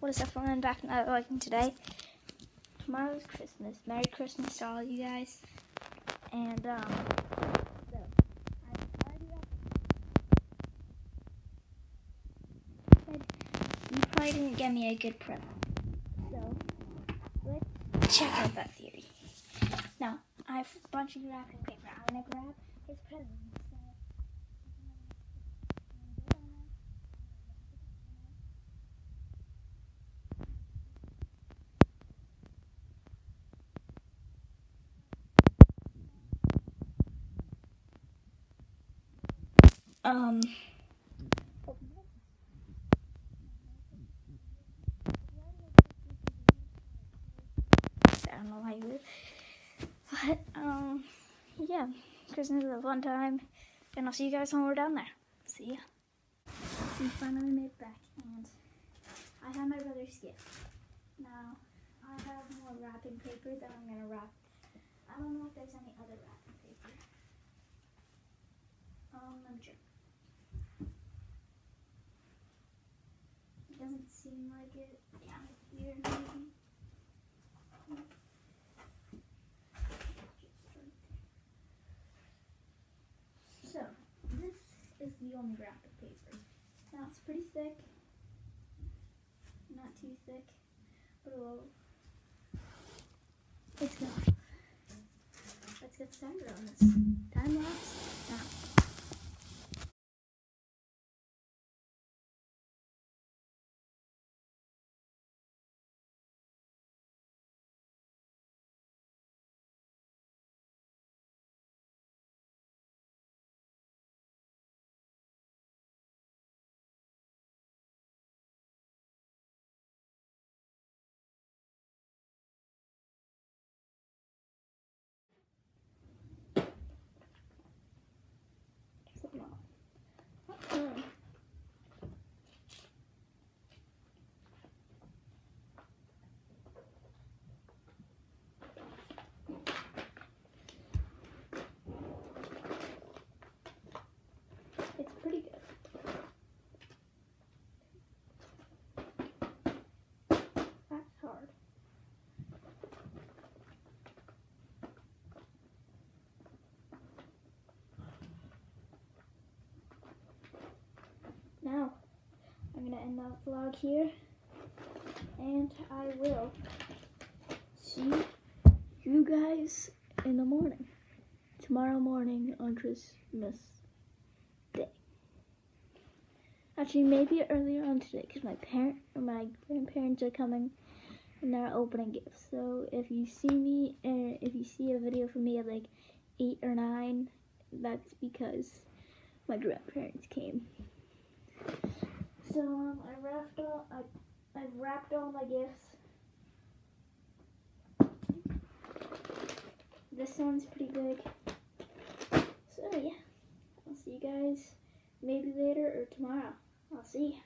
What is up, everyone back in liking today? Tomorrow's Christmas. Merry Christmas to all you guys. And um so you probably didn't get me a good present. So let's check out that theory. Now, I have a bunch of wrapping paper. I'm gonna grab his present. So Um. I don't know why. But, um, yeah. Christmas is a fun time. And I'll see you guys when we're down there. See ya. We finally made it back, and I have my brother's gift. Now, I have more wrapping paper that I'm gonna wrap. I don't know if there's any other wrapping paper. Um, let me check. It doesn't seem like it. Yeah, here maybe. So, this is the only wrapping paper. Now it's pretty thick. Not too thick, but. Let's go. Let's get started on this. Time lapse now. Mm. It's pretty good. That's hard. Now, I'm gonna end the vlog here, and I will see you guys in the morning. Tomorrow morning on Christmas Day. Actually, maybe earlier on today, because my parent or my grandparents are coming, and they're opening gifts. So if you see me, uh, if you see a video from me at like eight or nine, that's because my grandparents came. So um, I wrapped all I I've wrapped all my gifts. This one's pretty big. So yeah, I'll see you guys maybe later or tomorrow. I'll see.